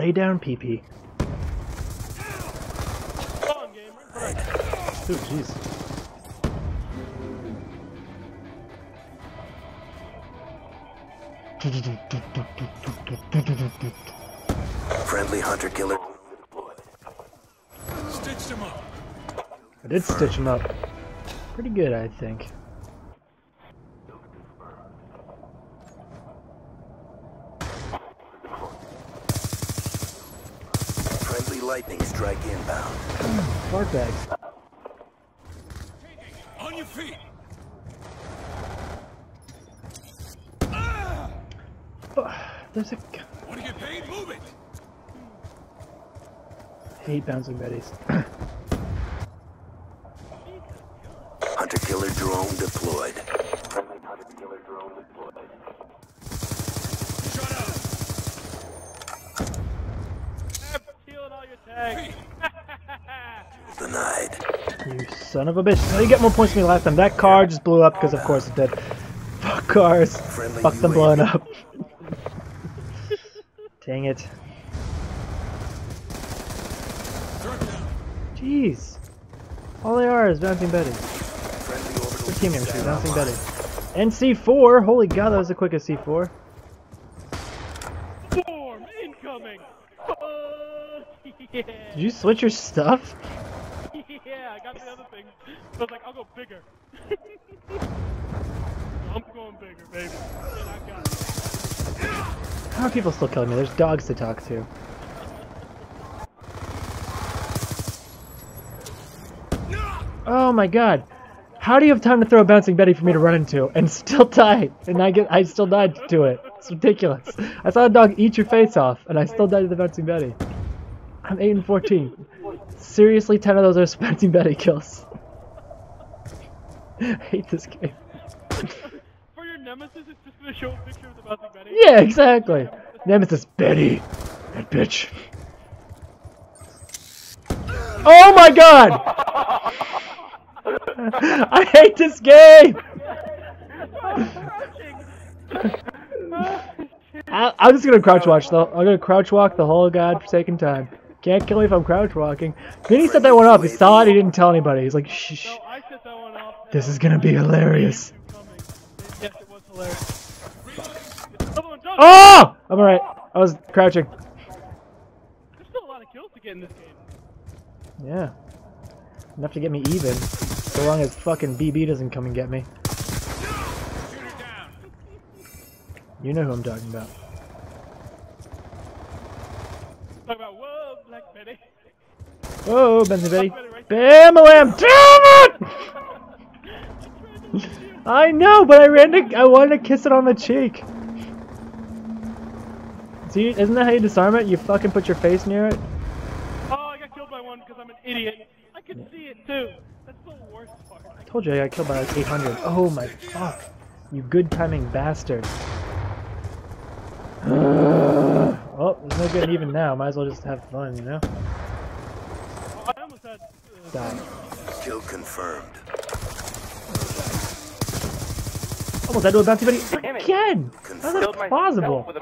lay down, PP. Come on, game. Right in front of Oh, jeez. Friendly hunter killer. Stitched him up. I did stitch him up. Pretty good, I think. Friendly lightning strike inbound. Fart bags. On your feet. Oh, there's a. Want to get paid? Move it. hate bouncing betties. Hunter killer drone deployed. Shut up. Stop stealing all your tags. Denied. You son of a bitch. No, you get more points than me last time. That car just blew up because, of course, it did. Fuck cars. Friendly Fuck them blowing up. Dang it. Jeez. All they are is bouncing betties. Friendly orbital Good team chemistry, down bouncing online. betties. And C4. Holy god, that was the quickest C4. Storm incoming. Oh, yeah. Did you switch your stuff? Yeah, I got the other thing. So I was like, I'll go bigger. I'm going bigger, baby. And I got it. How are people still killing me? There's dogs to talk to. Oh my god. How do you have time to throw a bouncing Betty for me to run into and still die? And I get I still died to it. It's ridiculous. I saw a dog eat your face off and I still died to the bouncing Betty. I'm 8 and 14. Seriously, 10 of those are bouncing Betty kills. I hate this game. For your nemesis, it's just gonna show a picture of the bouncing Betty. Yeah, exactly. Nemesis Betty. That bitch. Oh my god! I hate this game! I, I'm just gonna crouch watch though. I'm gonna crouch walk the whole godforsaken time. Can't kill me if I'm crouch walking. Then he set that one up. He saw it. He didn't tell anybody. He's like, shh. shh. No, I set that one up. This is gonna be hilarious. Yes, it was hilarious. Another one, John. Oh! I'm alright. I was crouching. There's still a lot of kills to get in this game. Yeah. Enough to get me even. So long as fucking BB doesn't come and get me. Shooter down. You know who I'm talking about. Talk about whoa, Black Betty. Whoa, Bouncing Betty. Bam-a-lam! Damn it! I know, but I ran to- I wanted to kiss it on the cheek. See, isn't that how you disarm it? You fucking put your face near it? Oh, I got killed by one because I'm an idiot. I could see it too. That's the worst part. I told you I got killed by like 800. Oh my fuck. You good timing bastard. Oh, there's no getting even now. Might as well just have fun, you know? Oh, I almost had. Uh, Die. Kill confirmed. Almost had to a bouncy buddy again! How is Confirmed. that plausible?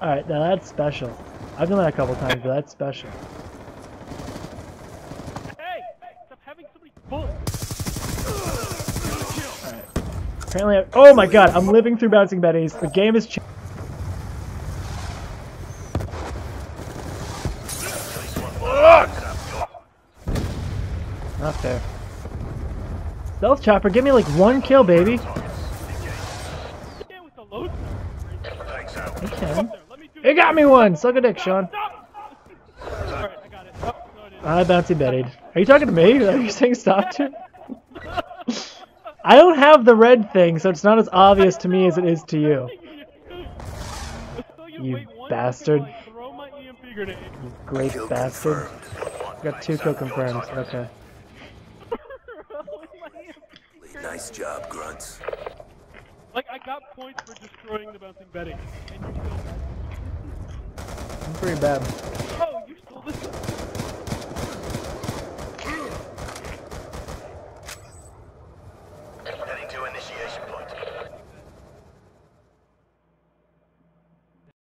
Alright, now that's special. I've done that a couple times, but that's special. hey, stop having so many bullets. Apparently, I, oh my god, I'm living through bouncing betties. The game is. Ch- Not fair. Stealth chopper, give me like one kill, baby. Yeah, with the load. I can. There, let me do. You got me one. Suck a dick, Sean. Stop. I got it. No, it is. I bouncy bettied. Are you talking to me? Are you saying stop to? I don't have the red thing, so it's not as obvious to me as it is to you. You bastard. second while I Throw my EMP grenade. Great Kill bastard. Got two kill confirmed. Okay. Nice job, grunts. like I got points for destroying the bouncing Betty, and you still. I'm pretty bad. Oh, you stole this.